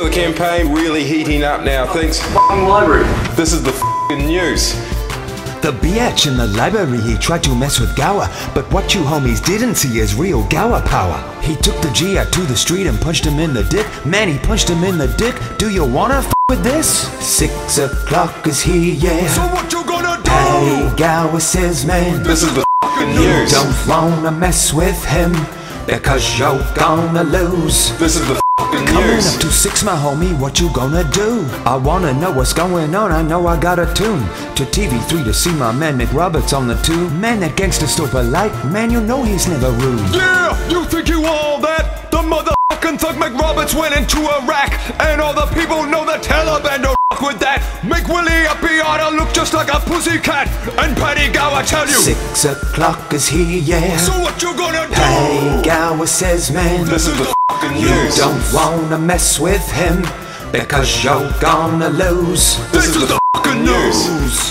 The campaign really heating up now. Thanks. library. This is the f***ing news. The biatch in the library, he tried to mess with Gower, but what you homies didn't see is real Gower power. He took the G out to the street and punched him in the dick. Man, he punched him in the dick. Do you wanna f with this? Six o'clock is here, yeah. So what you gonna do? Hey, Gower says, man, This is the f***ing news. don't wanna mess with him because you're gonna lose. This is the f***ing Coming news. up to six, my homie, what you gonna do? I wanna know what's going on, I know I gotta tune to TV3 to see my man McRoberts on the tube. Man, that gangster's so polite, man, you know he's never rude. Yeah, you think you all that? The motherfucking thug McRoberts went into Iraq, and all the people know the Taliban fuck with that. Make Willie Apiata look just like a pussycat, and Paddy Gower tell you. Six o'clock is here, yeah. So what you gonna do? Hey, Gower says, man, This is the f***ing you news. don't wanna mess with him because you're gonna lose. This is the f***ing news. Lose.